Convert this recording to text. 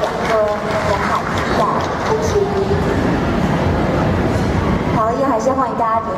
两个良好的画，不急。好了，又还是欢迎大家。